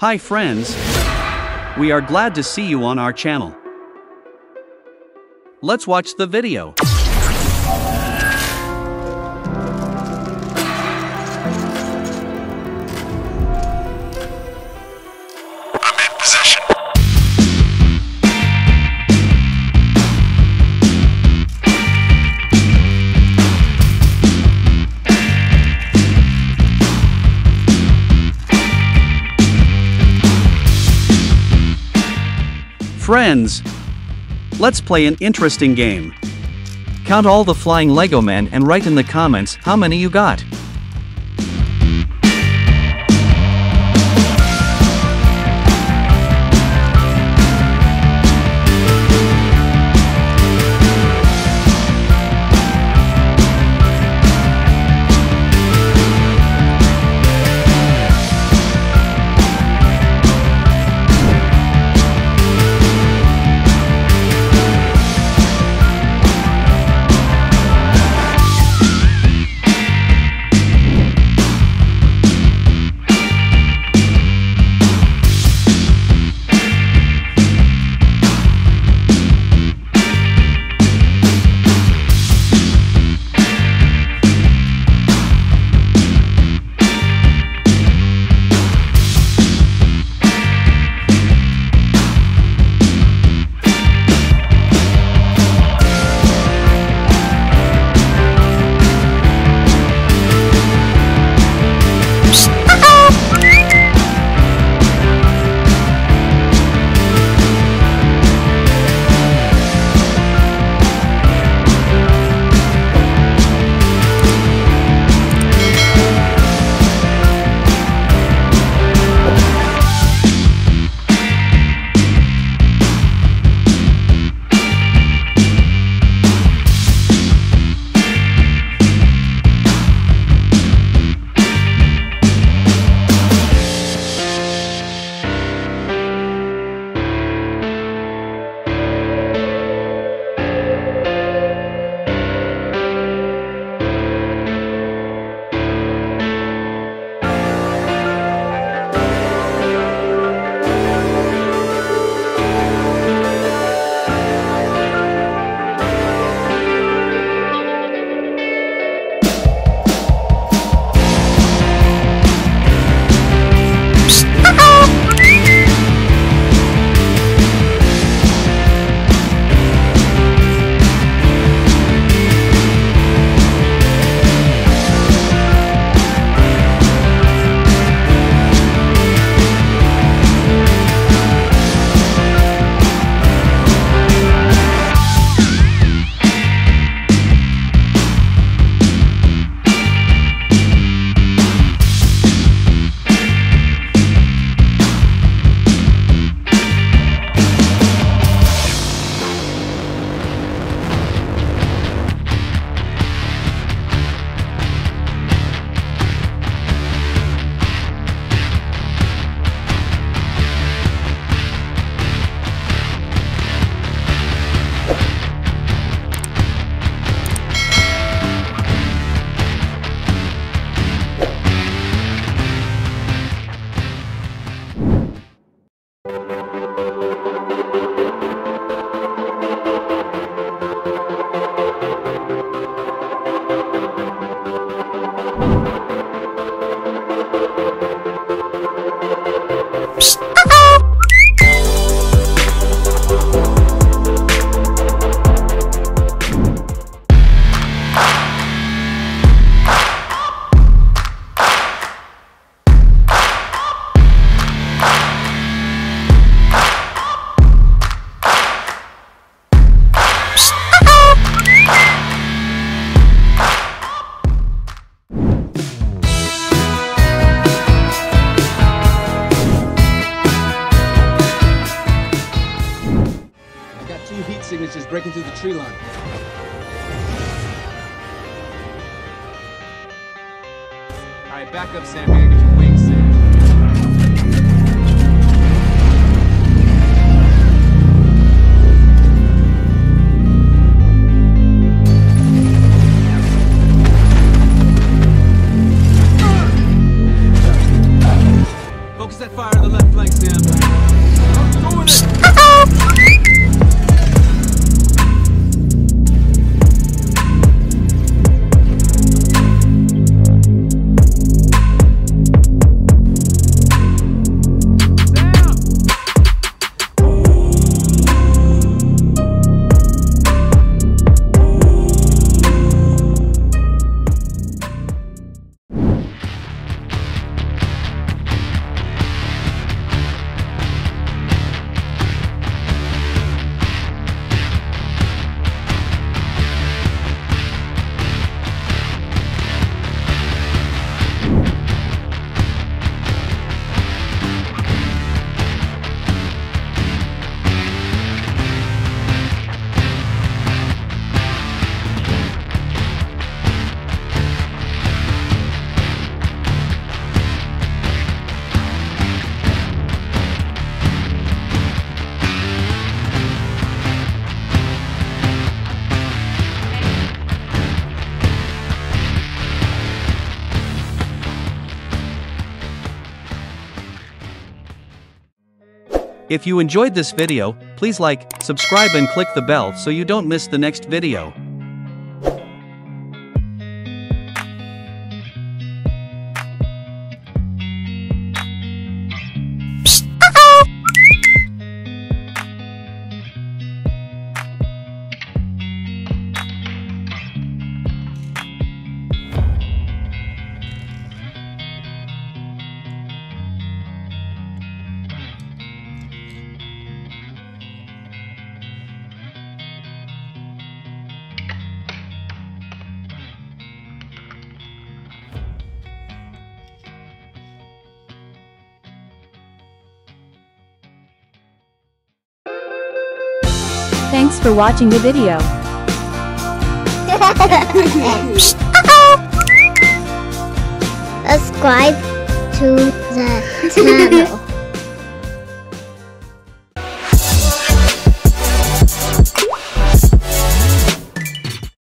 Hi friends. We are glad to see you on our channel. Let's watch the video. Friends, let's play an interesting game. Count all the flying Lego men and write in the comments how many you got. Heat signatures breaking through the tree line. Alright, back up, Sam. If you enjoyed this video, please like, subscribe and click the bell so you don't miss the next video. Thanks for watching the video. Subscribe to the channel.